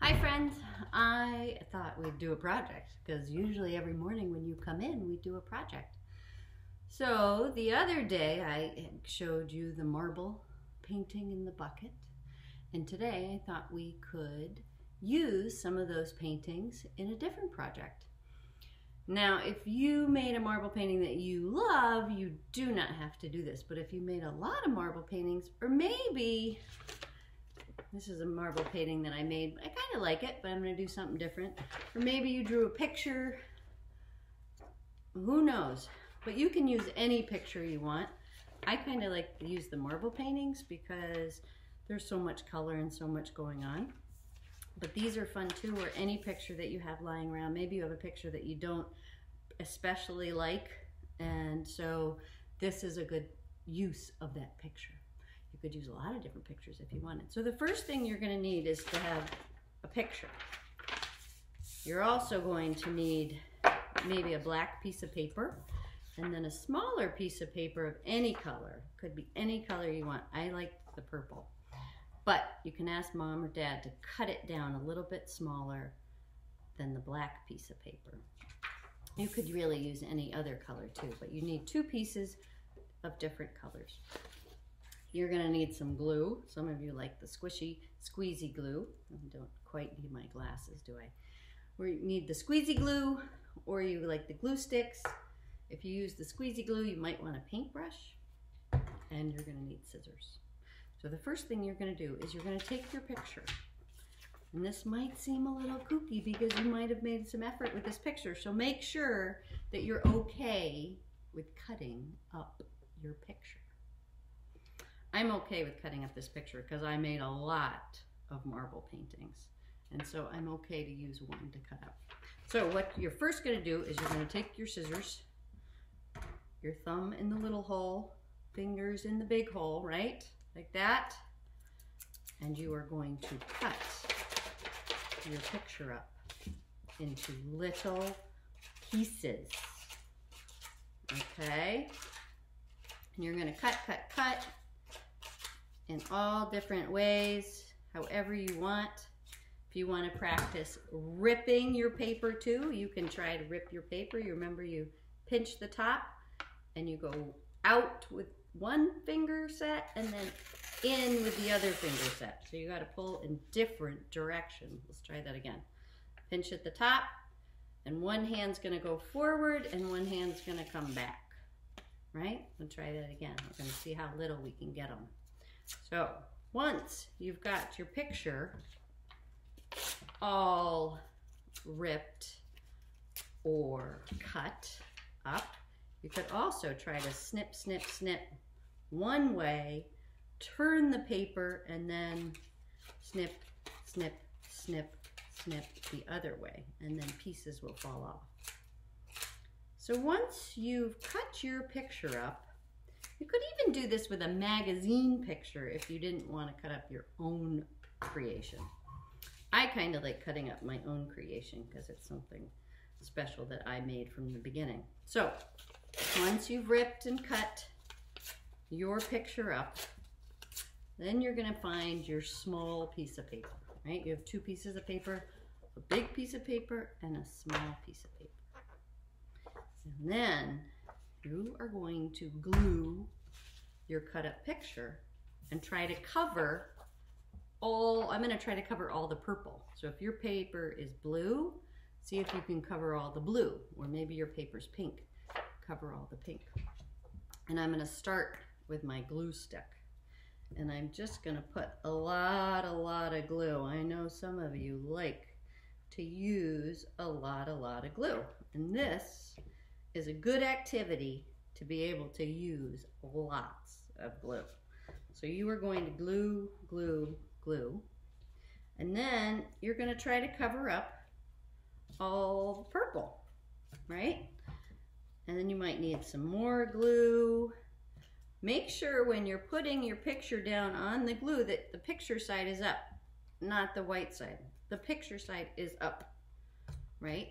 Hi friends, I thought we'd do a project because usually every morning when you come in we do a project. So the other day I showed you the marble painting in the bucket and today I thought we could use some of those paintings in a different project. Now if you made a marble painting that you love you do not have to do this but if you made a lot of marble paintings or maybe this is a marble painting that I made. I kind of like it, but I'm going to do something different. Or maybe you drew a picture. Who knows? But you can use any picture you want. I kind of like to use the marble paintings because there's so much color and so much going on. But these are fun too, or any picture that you have lying around. Maybe you have a picture that you don't especially like, and so this is a good use of that picture. You could use a lot of different pictures if you wanted. So the first thing you're going to need is to have a picture. You're also going to need maybe a black piece of paper and then a smaller piece of paper of any color. Could be any color you want. I like the purple. But you can ask mom or dad to cut it down a little bit smaller than the black piece of paper. You could really use any other color too, but you need two pieces of different colors. You're gonna need some glue. Some of you like the squishy, squeezy glue. I don't quite need my glasses, do I? We need the squeezy glue, or you like the glue sticks. If you use the squeezy glue, you might want a paintbrush, and you're gonna need scissors. So the first thing you're gonna do is you're gonna take your picture, and this might seem a little kooky because you might have made some effort with this picture, so make sure that you're okay with cutting up your picture. I'm okay with cutting up this picture because I made a lot of marble paintings. And so I'm okay to use one to cut up. So what you're first gonna do is you're gonna take your scissors, your thumb in the little hole, fingers in the big hole, right? Like that. And you are going to cut your picture up into little pieces. Okay? And you're gonna cut, cut, cut in all different ways, however you want. If you want to practice ripping your paper too, you can try to rip your paper. You remember you pinch the top and you go out with one finger set and then in with the other finger set. So you got to pull in different directions. Let's try that again. Pinch at the top and one hand's going to go forward and one hand's going to come back. Right? We'll try that again. We're going to see how little we can get them. So once you've got your picture all ripped or cut up, you could also try to snip, snip, snip one way, turn the paper, and then snip, snip, snip, snip the other way, and then pieces will fall off. So once you've cut your picture up, you could even do this with a magazine picture if you didn't want to cut up your own creation. I kind of like cutting up my own creation because it's something special that I made from the beginning. So once you've ripped and cut your picture up, then you're going to find your small piece of paper, right? You have two pieces of paper, a big piece of paper and a small piece of paper. And then you are going to glue your cut up picture and try to cover all, I'm going to try to cover all the purple. So if your paper is blue, see if you can cover all the blue, or maybe your paper's pink, cover all the pink. And I'm going to start with my glue stick. And I'm just going to put a lot, a lot of glue. I know some of you like to use a lot, a lot of glue. And this is a good activity to be able to use lots of glue. So you are going to glue, glue, glue, and then you're going to try to cover up all the purple, right? And then you might need some more glue. Make sure when you're putting your picture down on the glue that the picture side is up, not the white side. The picture side is up, right?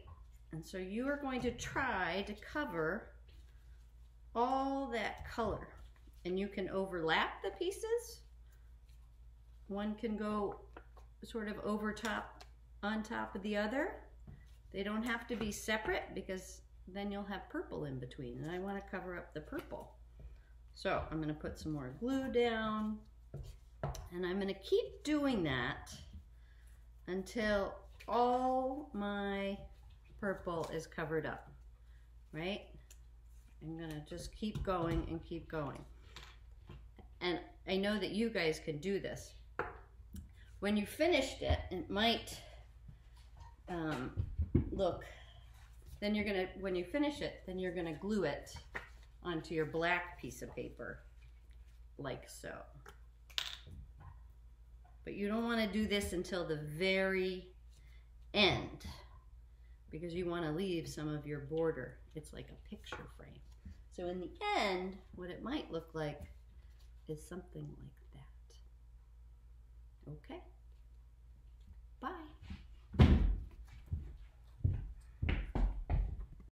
And so you are going to try to cover all that color. And you can overlap the pieces. One can go sort of over top on top of the other. They don't have to be separate because then you'll have purple in between and I want to cover up the purple. So I'm going to put some more glue down and I'm going to keep doing that until all my purple is covered up, right? I'm to just keep going and keep going. And I know that you guys can do this. When you finished it, it might um, look, then you're gonna, when you finish it, then you're gonna glue it onto your black piece of paper, like so. But you don't wanna do this until the very end because you want to leave some of your border. It's like a picture frame. So in the end, what it might look like is something like that. Okay? Bye.